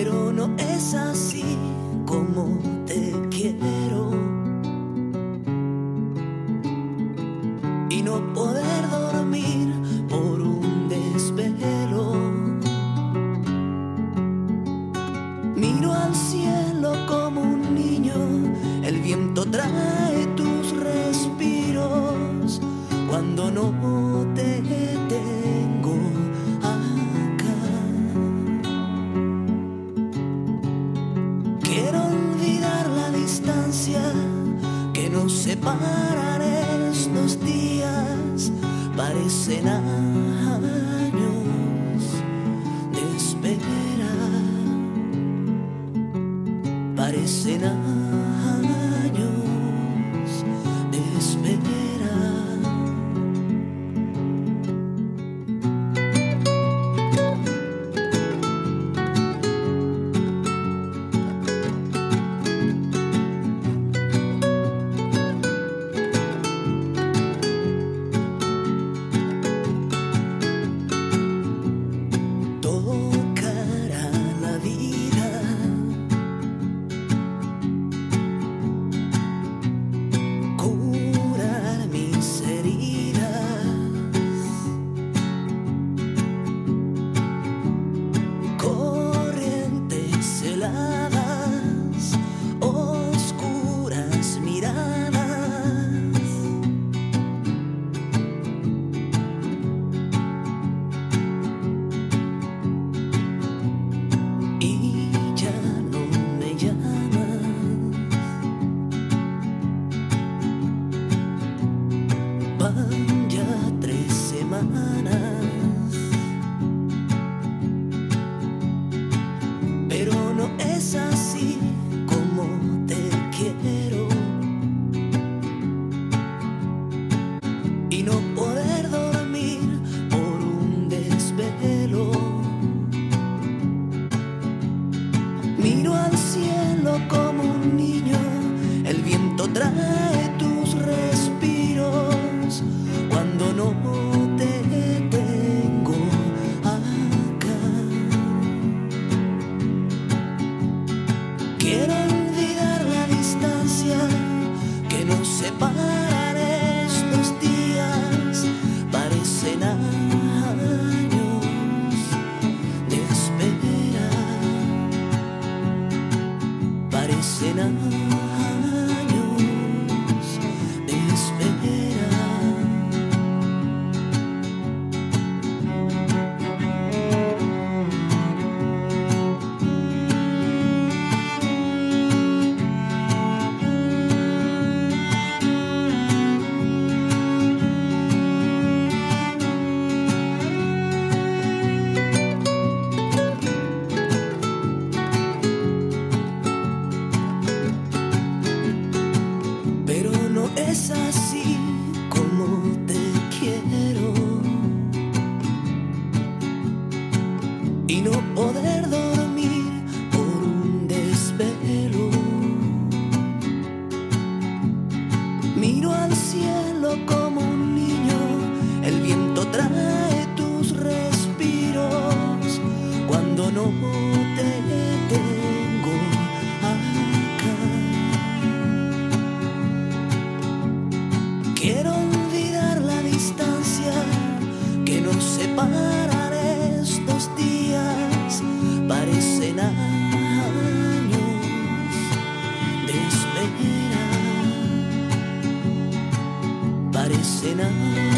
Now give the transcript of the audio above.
Pero no es así como te quiero. Y no poder dormir por un desvelo. Miro al cielo como un niño, el viento trae tus respiros cuando no separan estos días, parecen años de espera. Parecen años one. Parecen es así como te quiero. Y no poder dormir por un desvelo. Miro al cielo como un niño, el viento trae tus respiros cuando no te separa estos días, parecen años de espera, parecen años